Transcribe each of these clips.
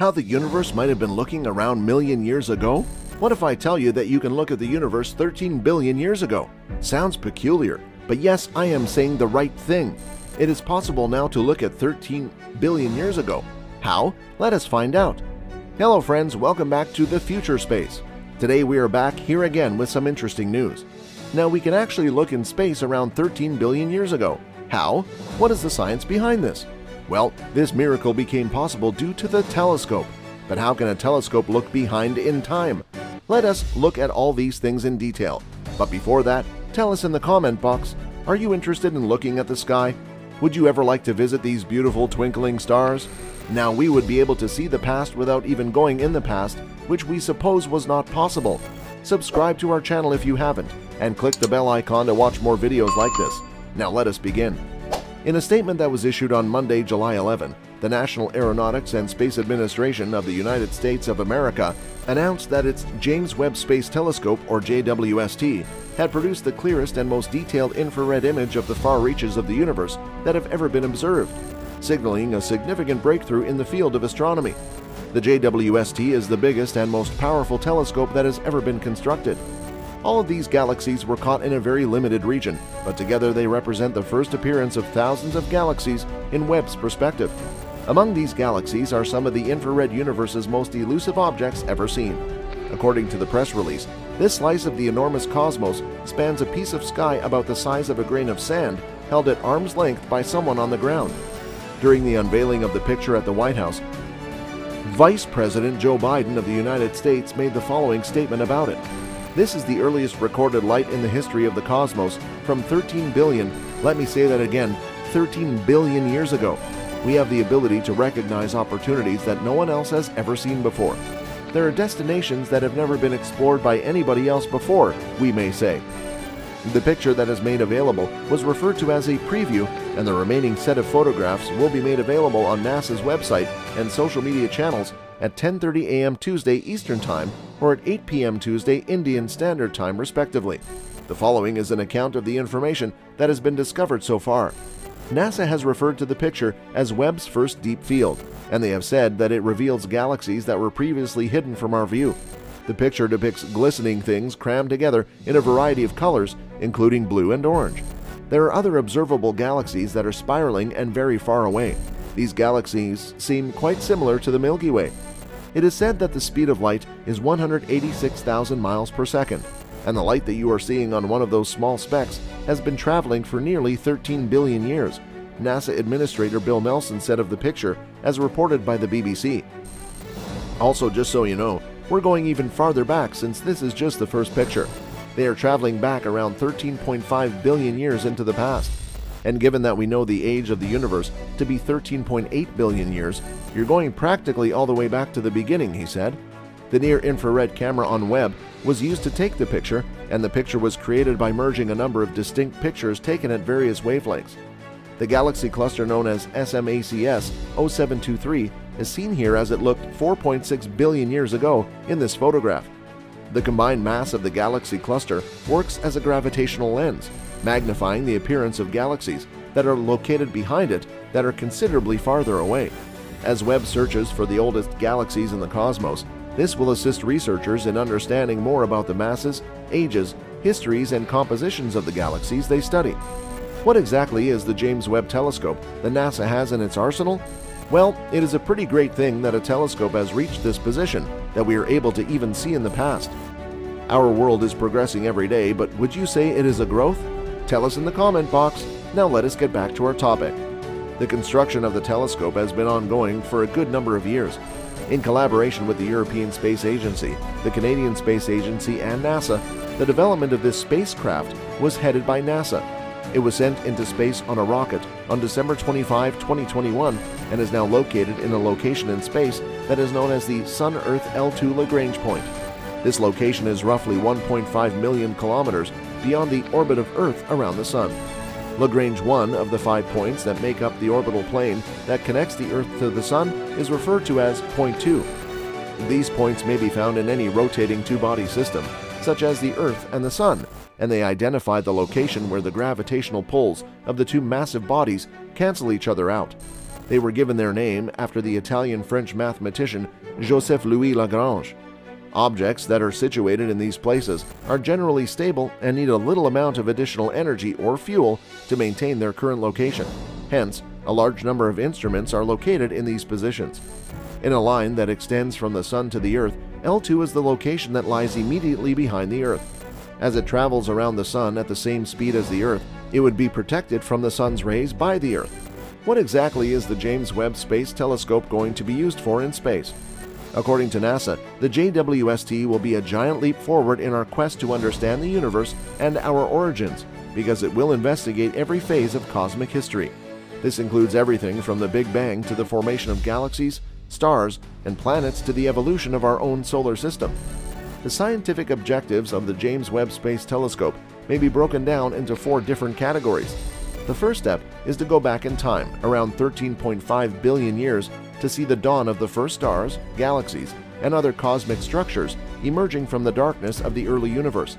How the universe might have been looking around million years ago? What if I tell you that you can look at the universe 13 billion years ago? Sounds peculiar, but yes, I am saying the right thing. It is possible now to look at 13 billion years ago. How? Let us find out. Hello friends, welcome back to the Future Space. Today we are back here again with some interesting news. Now we can actually look in space around 13 billion years ago. How? What is the science behind this? Well, this miracle became possible due to the telescope. But how can a telescope look behind in time? Let us look at all these things in detail. But before that, tell us in the comment box, are you interested in looking at the sky? Would you ever like to visit these beautiful twinkling stars? Now we would be able to see the past without even going in the past, which we suppose was not possible. Subscribe to our channel if you haven't, and click the bell icon to watch more videos like this. Now let us begin. In a statement that was issued on Monday, July 11, the National Aeronautics and Space Administration of the United States of America announced that its James Webb Space Telescope, or JWST, had produced the clearest and most detailed infrared image of the far reaches of the universe that have ever been observed, signaling a significant breakthrough in the field of astronomy. The JWST is the biggest and most powerful telescope that has ever been constructed. All of these galaxies were caught in a very limited region, but together they represent the first appearance of thousands of galaxies in Webb's perspective. Among these galaxies are some of the infrared universe's most elusive objects ever seen. According to the press release, this slice of the enormous cosmos spans a piece of sky about the size of a grain of sand held at arm's length by someone on the ground. During the unveiling of the picture at the White House, Vice President Joe Biden of the United States made the following statement about it. This is the earliest recorded light in the history of the cosmos from 13 billion, let me say that again, 13 billion years ago. We have the ability to recognize opportunities that no one else has ever seen before. There are destinations that have never been explored by anybody else before, we may say. The picture that is made available was referred to as a preview, and the remaining set of photographs will be made available on NASA's website and social media channels at 10:30 a.m. Tuesday Eastern Time or at 8 p.m. Tuesday Indian Standard Time respectively. The following is an account of the information that has been discovered so far. NASA has referred to the picture as Webb's first deep field, and they have said that it reveals galaxies that were previously hidden from our view. The picture depicts glistening things crammed together in a variety of colors, including blue and orange. There are other observable galaxies that are spiraling and very far away. These galaxies seem quite similar to the Milky Way. It is said that the speed of light is 186,000 miles per second, and the light that you are seeing on one of those small specks has been traveling for nearly 13 billion years, NASA Administrator Bill Nelson said of the picture, as reported by the BBC. Also, just so you know, we're going even farther back since this is just the first picture. They are traveling back around 13.5 billion years into the past. And given that we know the age of the universe to be 13.8 billion years, you're going practically all the way back to the beginning, he said. The near infrared camera on Webb was used to take the picture, and the picture was created by merging a number of distinct pictures taken at various wavelengths. The galaxy cluster known as SMACS 0723 is seen here as it looked 4.6 billion years ago in this photograph. The combined mass of the galaxy cluster works as a gravitational lens, magnifying the appearance of galaxies that are located behind it that are considerably farther away. As Webb searches for the oldest galaxies in the cosmos, this will assist researchers in understanding more about the masses, ages, histories, and compositions of the galaxies they study. What exactly is the James Webb Telescope that NASA has in its arsenal? Well, it is a pretty great thing that a telescope has reached this position that we are able to even see in the past. Our world is progressing every day, but would you say it is a growth? Tell us in the comment box. Now let us get back to our topic. The construction of the telescope has been ongoing for a good number of years. In collaboration with the European Space Agency, the Canadian Space Agency, and NASA, the development of this spacecraft was headed by NASA. It was sent into space on a rocket on December 25, 2021, and is now located in a location in space that is known as the Sun Earth L2 Lagrange point. This location is roughly 1.5 million kilometers beyond the orbit of Earth around the Sun. Lagrange 1 of the five points that make up the orbital plane that connects the Earth to the Sun is referred to as Point 2. These points may be found in any rotating two-body system, such as the Earth and the Sun, and they identify the location where the gravitational pulls of the two massive bodies cancel each other out. They were given their name after the Italian-French mathematician Joseph Louis Lagrange. Objects that are situated in these places are generally stable and need a little amount of additional energy or fuel to maintain their current location. Hence, a large number of instruments are located in these positions. In a line that extends from the Sun to the Earth, L2 is the location that lies immediately behind the Earth. As it travels around the Sun at the same speed as the Earth, it would be protected from the Sun's rays by the Earth. What exactly is the James Webb Space Telescope going to be used for in space? According to NASA, the JWST will be a giant leap forward in our quest to understand the universe and our origins because it will investigate every phase of cosmic history. This includes everything from the Big Bang to the formation of galaxies, stars, and planets to the evolution of our own solar system. The scientific objectives of the James Webb Space Telescope may be broken down into four different categories. The first step is to go back in time, around 13.5 billion years, to see the dawn of the first stars, galaxies, and other cosmic structures emerging from the darkness of the early universe.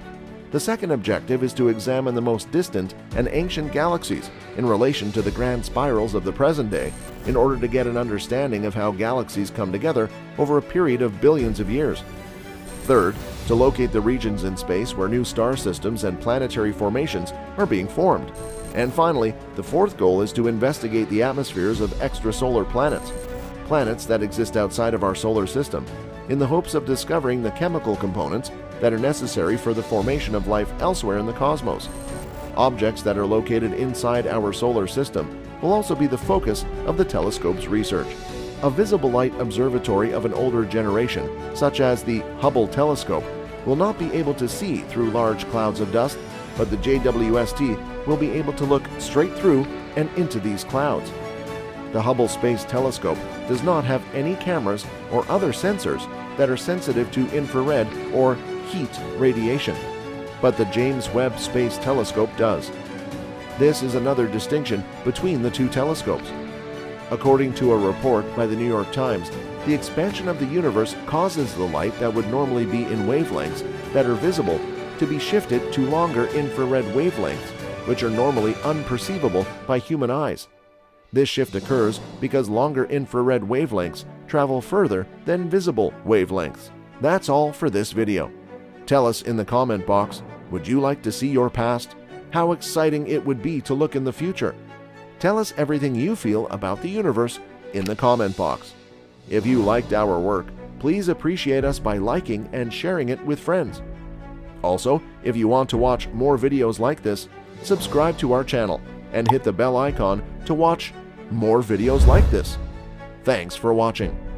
The second objective is to examine the most distant and ancient galaxies in relation to the grand spirals of the present day in order to get an understanding of how galaxies come together over a period of billions of years. Third, to locate the regions in space where new star systems and planetary formations are being formed. And finally, the fourth goal is to investigate the atmospheres of extrasolar planets, planets that exist outside of our solar system, in the hopes of discovering the chemical components that are necessary for the formation of life elsewhere in the cosmos. Objects that are located inside our solar system will also be the focus of the telescope's research. A visible light observatory of an older generation, such as the Hubble telescope, will not be able to see through large clouds of dust, but the JWST will be able to look straight through and into these clouds. The Hubble Space Telescope does not have any cameras or other sensors that are sensitive to infrared or heat radiation, but the James Webb Space Telescope does. This is another distinction between the two telescopes. According to a report by the New York Times, the expansion of the universe causes the light that would normally be in wavelengths that are visible to be shifted to longer infrared wavelengths, which are normally unperceivable by human eyes. This shift occurs because longer infrared wavelengths travel further than visible wavelengths. That's all for this video. Tell us in the comment box, would you like to see your past? How exciting it would be to look in the future? Tell us everything you feel about the universe in the comment box. If you liked our work, please appreciate us by liking and sharing it with friends. Also, if you want to watch more videos like this, subscribe to our channel and hit the bell icon to watch more videos like this. Thanks for watching.